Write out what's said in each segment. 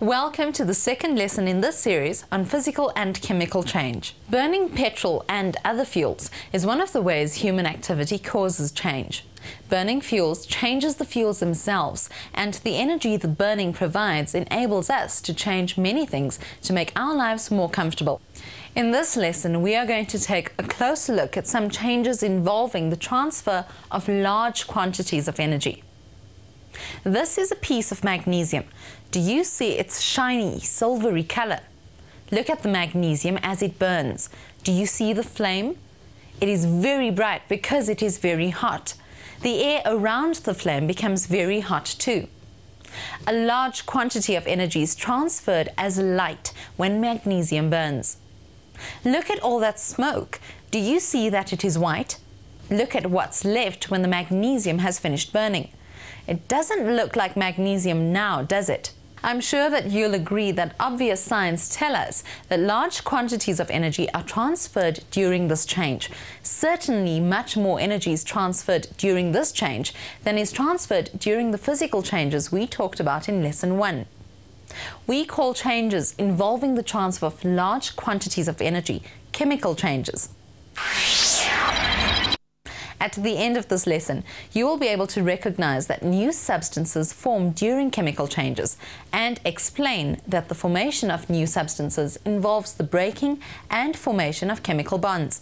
Welcome to the second lesson in this series on physical and chemical change. Burning petrol and other fuels is one of the ways human activity causes change. Burning fuels changes the fuels themselves, and the energy the burning provides enables us to change many things to make our lives more comfortable. In this lesson, we are going to take a closer look at some changes involving the transfer of large quantities of energy. This is a piece of magnesium. Do you see its shiny, silvery color? Look at the magnesium as it burns. Do you see the flame? It is very bright because it is very hot. The air around the flame becomes very hot too. A large quantity of energy is transferred as light when magnesium burns. Look at all that smoke. Do you see that it is white? Look at what's left when the magnesium has finished burning. It doesn't look like magnesium now, does it? I'm sure that you'll agree that obvious signs tell us that large quantities of energy are transferred during this change. Certainly, much more energy is transferred during this change than is transferred during the physical changes we talked about in Lesson 1. We call changes involving the transfer of large quantities of energy chemical changes. At the end of this lesson, you will be able to recognize that new substances form during chemical changes and explain that the formation of new substances involves the breaking and formation of chemical bonds.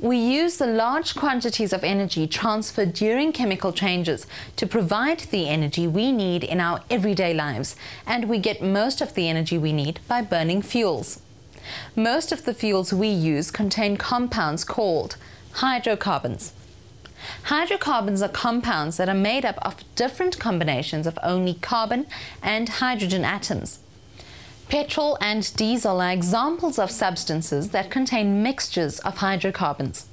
We use the large quantities of energy transferred during chemical changes to provide the energy we need in our everyday lives, and we get most of the energy we need by burning fuels. Most of the fuels we use contain compounds called hydrocarbons. Hydrocarbons are compounds that are made up of different combinations of only carbon and hydrogen atoms. Petrol and diesel are examples of substances that contain mixtures of hydrocarbons.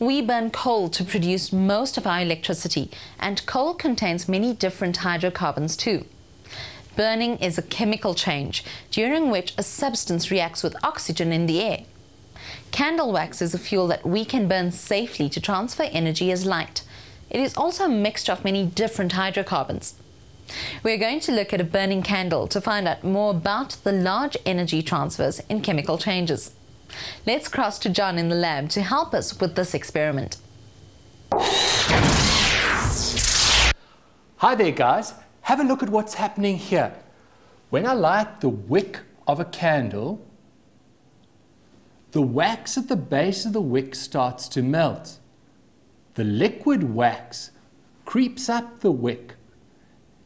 We burn coal to produce most of our electricity, and coal contains many different hydrocarbons too. Burning is a chemical change during which a substance reacts with oxygen in the air. Candle wax is a fuel that we can burn safely to transfer energy as light. It is also a mixture of many different hydrocarbons. We're going to look at a burning candle to find out more about the large energy transfers in chemical changes. Let's cross to John in the lab to help us with this experiment. Hi there guys, have a look at what's happening here. When I light the wick of a candle, the wax at the base of the wick starts to melt. The liquid wax creeps up the wick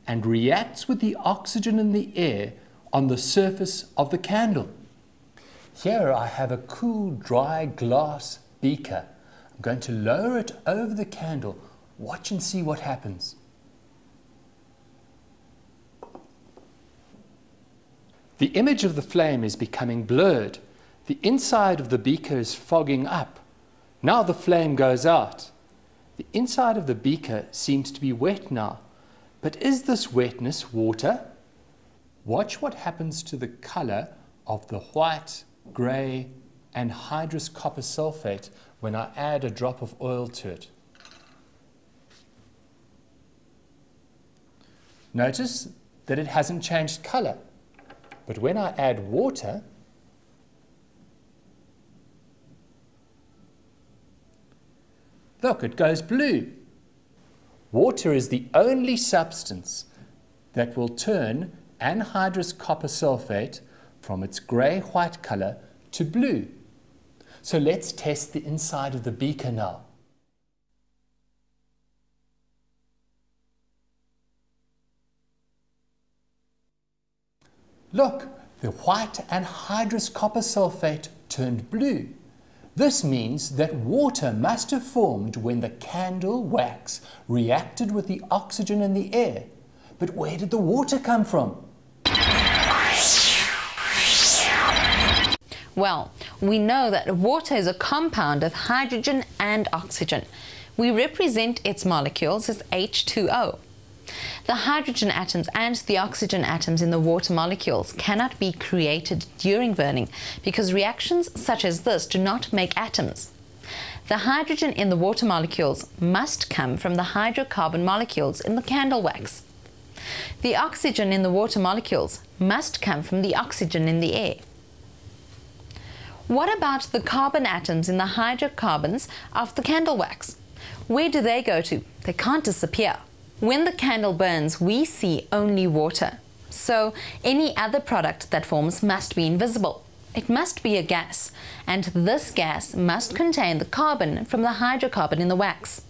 and reacts with the oxygen in the air on the surface of the candle. Here I have a cool, dry glass beaker. I'm going to lower it over the candle. Watch and see what happens. The image of the flame is becoming blurred. The inside of the beaker is fogging up. Now the flame goes out. The inside of the beaker seems to be wet now. But is this wetness water? Watch what happens to the color of the white, grey anhydrous copper sulfate when I add a drop of oil to it. Notice that it hasn't changed color. But when I add water, look, it goes blue. Water is the only substance that will turn anhydrous copper sulfate from its grey-white color to blue. So let's test the inside of the beaker now. Look, the white anhydrous copper sulfate turned blue. This means that water must have formed when the candle wax reacted with the oxygen in the air. But where did the water come from? Well, we know that water is a compound of hydrogen and oxygen. We represent its molecules as H2O. The hydrogen atoms and the oxygen atoms in the water molecules cannot be created during burning because reactions such as this do not make atoms. The hydrogen in the water molecules must come from the hydrocarbon molecules in the candle wax. The oxygen in the water molecules must come from the oxygen in the air. What about the carbon atoms in the hydrocarbons of the candle wax? Where do they go to? They can't disappear. When the candle burns, we see only water. So any other product that forms must be invisible. It must be a gas, and this gas must contain the carbon from the hydrocarbon in the wax.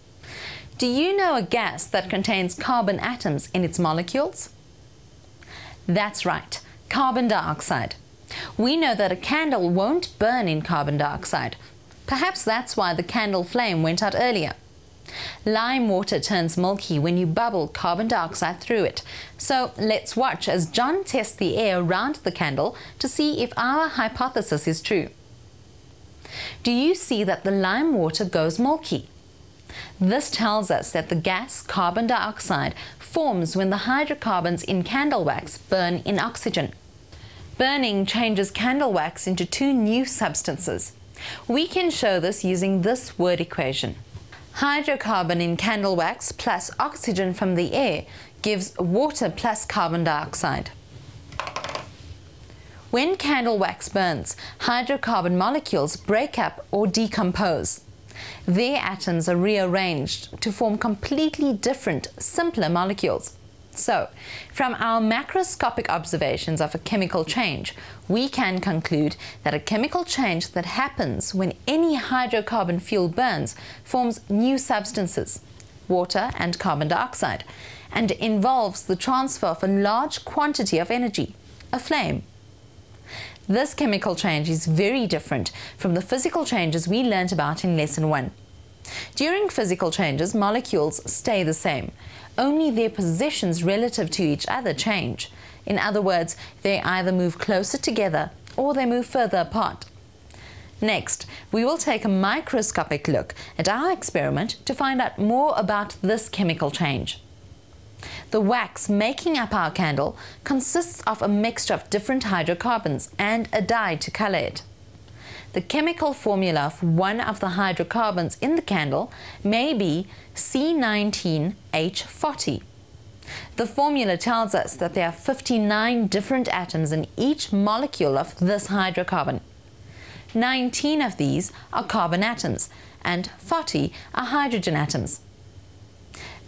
Do you know a gas that contains carbon atoms in its molecules? That's right, carbon dioxide. We know that a candle won't burn in carbon dioxide. Perhaps that's why the candle flame went out earlier. Lime water turns milky when you bubble carbon dioxide through it. So let's watch as John tests the air around the candle to see if our hypothesis is true. Do you see that the lime water goes milky? This tells us that the gas carbon dioxide forms when the hydrocarbons in candle wax burn in oxygen. Burning changes candle wax into two new substances. We can show this using this word equation. Hydrocarbon in candle wax plus oxygen from the air gives water plus carbon dioxide. When candle wax burns, hydrocarbon molecules break up or decompose. Their atoms are rearranged to form completely different, simpler molecules. So, from our macroscopic observations of a chemical change, we can conclude that a chemical change that happens when any hydrocarbon fuel burns forms new substances, water and carbon dioxide, and involves the transfer of a large quantity of energy, a flame. This chemical change is very different from the physical changes we learnt about in Lesson 1. During physical changes, molecules stay the same, only their positions relative to each other change. In other words, they either move closer together or they move further apart. Next, we will take a microscopic look at our experiment to find out more about this chemical change. The wax making up our candle consists of a mixture of different hydrocarbons and a dye to color it. The chemical formula of one of the hydrocarbons in the candle may be C19H40. The formula tells us that there are 59 different atoms in each molecule of this hydrocarbon. 19 of these are carbon atoms and 40 are hydrogen atoms.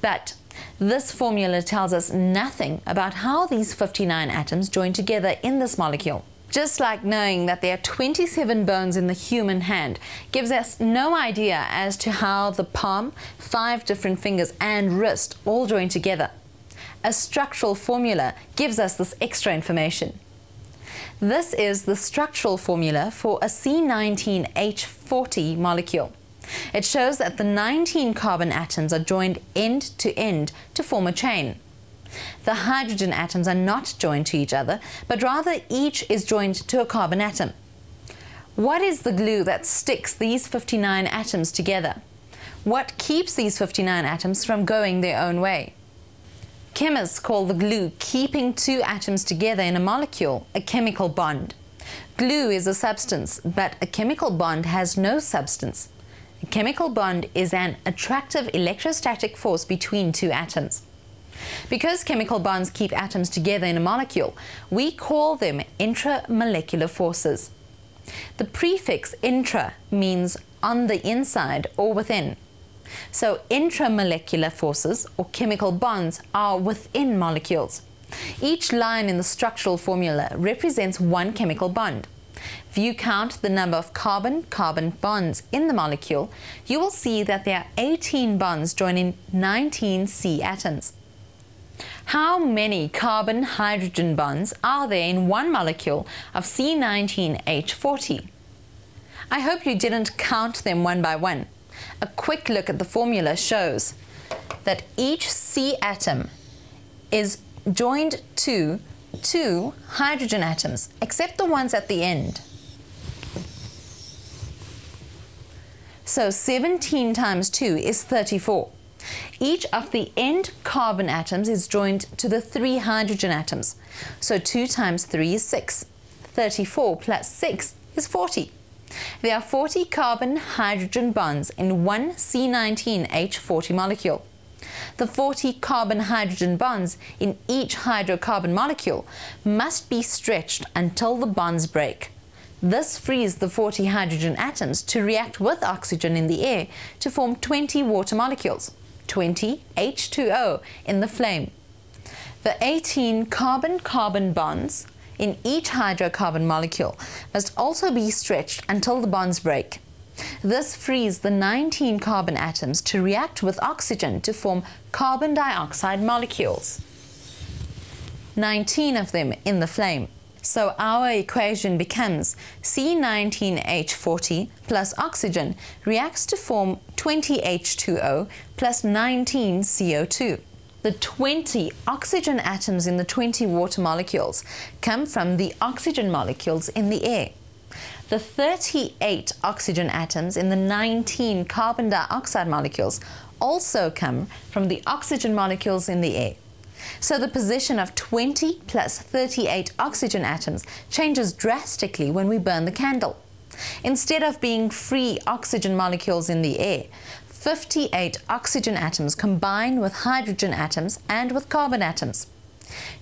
But this formula tells us nothing about how these 59 atoms join together in this molecule. Just like knowing that there are 27 bones in the human hand gives us no idea as to how the palm, five different fingers, and wrist all join together. A structural formula gives us this extra information. This is the structural formula for a C19H40 molecule. It shows that the 19 carbon atoms are joined end to end to form a chain. The hydrogen atoms are not joined to each other, but rather each is joined to a carbon atom. What is the glue that sticks these 59 atoms together? What keeps these 59 atoms from going their own way? Chemists call the glue keeping two atoms together in a molecule a chemical bond. Glue is a substance, but a chemical bond has no substance. A chemical bond is an attractive electrostatic force between two atoms. Because chemical bonds keep atoms together in a molecule, we call them intramolecular forces. The prefix intra means on the inside or within. So intramolecular forces or chemical bonds are within molecules. Each line in the structural formula represents one chemical bond. If you count the number of carbon-carbon bonds in the molecule, you will see that there are 18 bonds joining 19 C atoms. How many carbon-hydrogen bonds are there in one molecule of C19H40? I hope you didn't count them one by one. A quick look at the formula shows that each C atom is joined to two hydrogen atoms, except the ones at the end. So 17 times 2 is 34. Each of the end carbon atoms is joined to the three hydrogen atoms. So 2 times 3 is 6. 34 plus 6 is 40. There are 40 carbon hydrogen bonds in one C19H40 molecule. The 40 carbon-hydrogen bonds in each hydrocarbon molecule must be stretched until the bonds break. This frees the 40 hydrogen atoms to react with oxygen in the air to form 20 water molecules, 20 H2O in the flame. The 18 carbon-carbon bonds in each hydrocarbon molecule must also be stretched until the bonds break. This frees the 19 carbon atoms to react with oxygen to form carbon dioxide molecules. 19 of them in the flame. So our equation becomes C19H40 plus oxygen reacts to form 20H2O plus 19 CO2. The 20 oxygen atoms in the 20 water molecules come from the oxygen molecules in the air. The 38 oxygen atoms in the 19 carbon dioxide molecules also come from the oxygen molecules in the air. So the position of 20 plus 38 oxygen atoms changes drastically when we burn the candle. Instead of being free oxygen molecules in the air, 58 oxygen atoms combine with hydrogen atoms and with carbon atoms.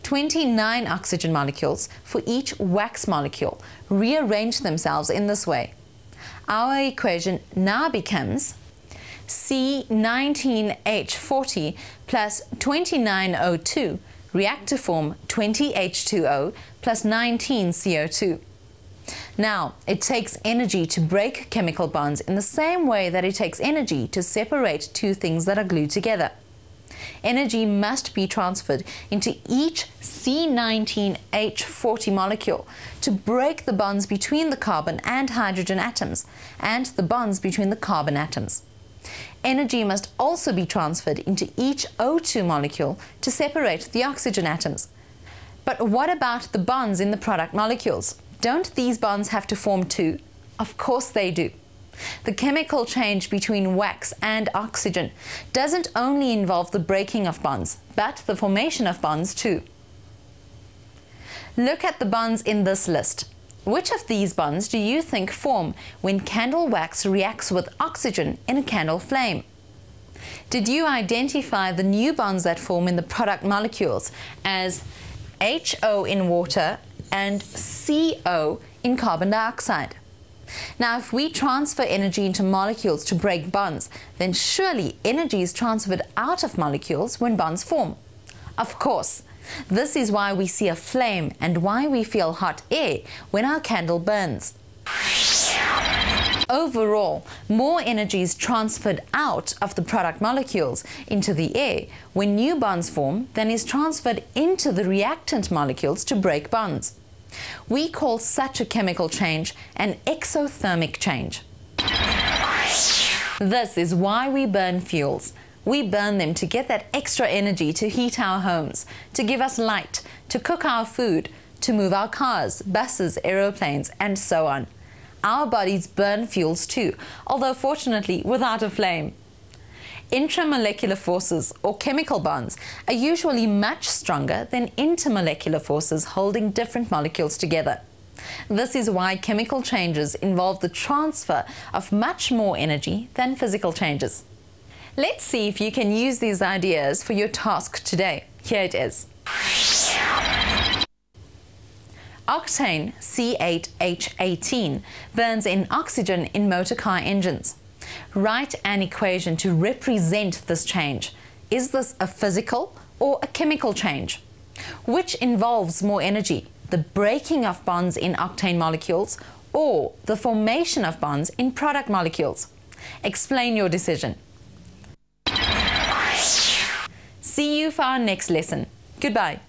29 oxygen molecules for each wax molecule rearrange themselves in this way. Our equation now becomes C19H40 plus 29O2 react to form 20H2O plus 19CO2. Now, it takes energy to break chemical bonds in the same way that it takes energy to separate two things that are glued together energy must be transferred into each C19H40 molecule to break the bonds between the carbon and hydrogen atoms and the bonds between the carbon atoms. Energy must also be transferred into each O2 molecule to separate the oxygen atoms. But what about the bonds in the product molecules? Don't these bonds have to form too? Of course they do. The chemical change between wax and oxygen doesn't only involve the breaking of bonds, but the formation of bonds too. Look at the bonds in this list. Which of these bonds do you think form when candle wax reacts with oxygen in a candle flame? Did you identify the new bonds that form in the product molecules as HO in water and CO in carbon dioxide? Now, if we transfer energy into molecules to break bonds, then surely energy is transferred out of molecules when bonds form. Of course, this is why we see a flame and why we feel hot air when our candle burns. Overall, more energy is transferred out of the product molecules into the air when new bonds form than is transferred into the reactant molecules to break bonds. We call such a chemical change an exothermic change. This is why we burn fuels. We burn them to get that extra energy to heat our homes, to give us light, to cook our food, to move our cars, buses, aeroplanes, and so on. Our bodies burn fuels too, although fortunately without a flame. Intramolecular forces, or chemical bonds, are usually much stronger than intermolecular forces holding different molecules together. This is why chemical changes involve the transfer of much more energy than physical changes. Let's see if you can use these ideas for your task today. Here it is. Octane C8H18 burns in oxygen in motor car engines. Write an equation to represent this change. Is this a physical or a chemical change? Which involves more energy, the breaking of bonds in octane molecules or the formation of bonds in product molecules? Explain your decision. See you for our next lesson. Goodbye.